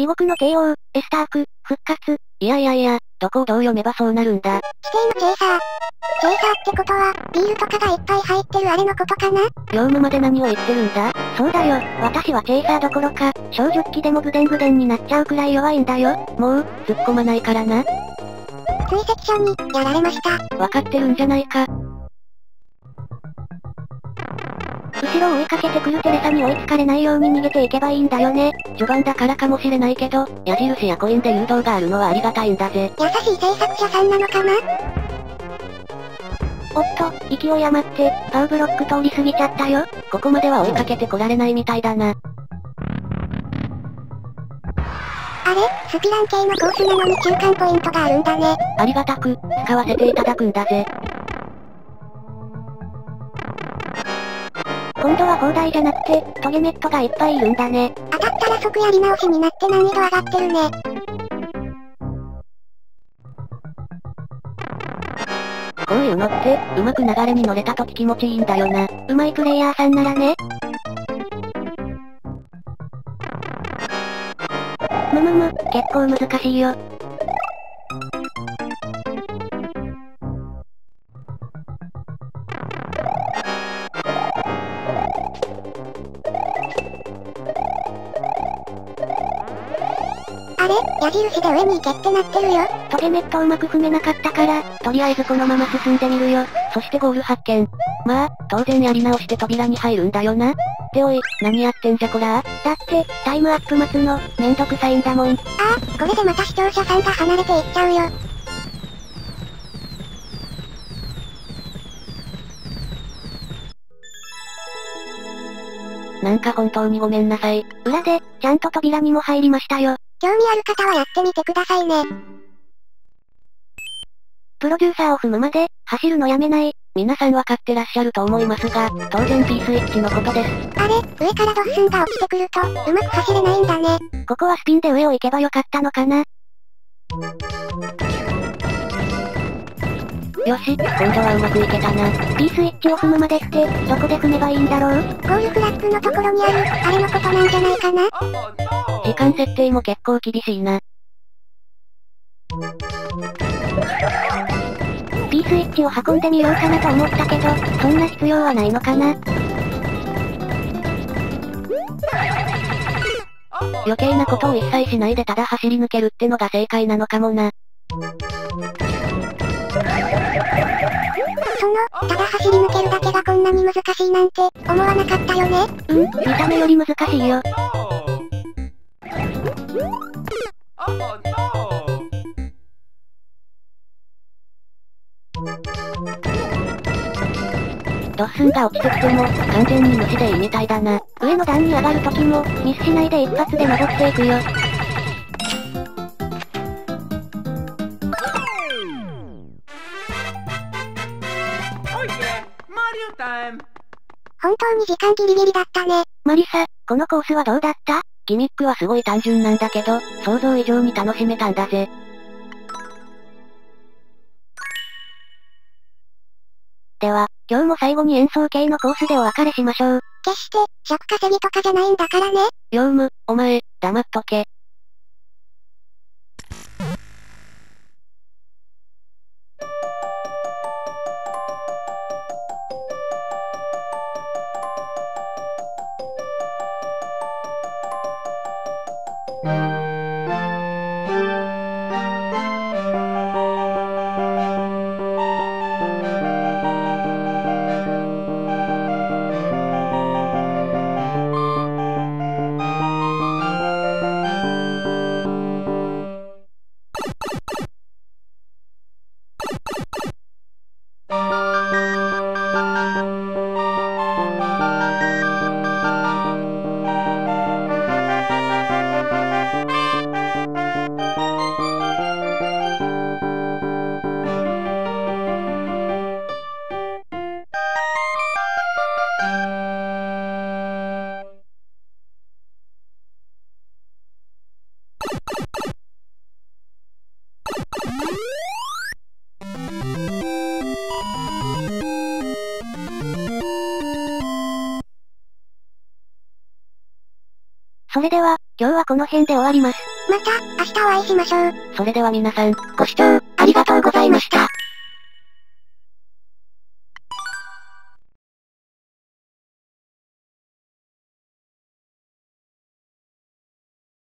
地獄の帝王、エスターク、復活。いやいやいや、どこをどう読めばそうなるんだ。指定のチェイサー。チェイサーってことは、ビールとかがいっぱい入ってるあれのことかな？業務まで何を言ってるんだ？そうだよ、私はチェイサーどころか、少女期でもグデングデンになっちゃうくらい弱いんだよ。もう、突っ込まないからな。追跡者に、やられました。わかってるんじゃないか。後ろを追いかけてくるテレサに追いつかれないように逃げていけばいいんだよね。序盤だからかもしれないけど、矢印やコインで誘導があるのはありがたいんだぜ。優しい制作者さんなのかなおっと、勢い余って、パウブロック通り過ぎちゃったよ。ここまでは追いかけてこられないみたいだな。あれ？スピラン系のコースなのに中間ポイントがあるんだね。ありがたく、使わせていただくんだぜ。今度は砲台じゃなくて、トゲメットがいっぱいいるんだね。当たったら即やり直しになって難易度上がってるね。こういうのって、うまく流れに乗れた時気持ちいいんだよな。うまいプレイヤーさんならね。むむむ、結構難しいよ。れ矢印で上に行けってなってるよ。トゲネットうまく踏めなかったから、とりあえずこのまま進んでみるよ。そしてゴール発見。まあ、当然やり直して扉に入るんだよな。っておい、何やってんじゃこらだって、タイムアップ待つの、めんどくさいんだもん。ああ、これでまた視聴者さんが離れていっちゃうよ。なんか本当にごめんなさい。裏で、ちゃんと扉にも入りましたよ。興味ある方はやってみてくださいね。プロデューサーを踏むまで、走るのやめない。皆さんわかってらっしゃると思いますが、当然 P スイッチのことです。あれ上からドッスンが落ちてくると、うまく走れないんだね。ここはスピンで上を行けばよかったのかな。よし、今度はうまくいけたな。P スイッチを踏むまでって、どこで踏めばいいんだろう？ゴールフラッグのところにある、あれのことなんじゃないかな？時間設定も結構厳しいな。P スイッチを運んでみようかなと思ったけど、そんな必要はないのかな。余計なことを一切しないでただ走り抜けるってのが正解なのかもな。その、ただ走り抜けるだけがこんなに難しいなんて、思わなかったよね。うん、見た目より難しいよ。ドッスンが落ちてきても、完全に無視でいいみたいだな。上の段に上がるときも、ミスしないで一発で登っていくよ。本当に時間ギリギリだったね。マリサ、このコースはどうだった？ギミックはすごい単純なんだけど、想像以上に楽しめたんだぜ。では、今日も最後に演奏系のコースでお別れしましょう。決して、尺稼ぎとかじゃないんだからね。ヨウム、お前、黙っとけ。Música それでは、今日はこの辺で終わります。また、明日お会いしましょう。それでは皆さん、ご視聴、ありがとうございました。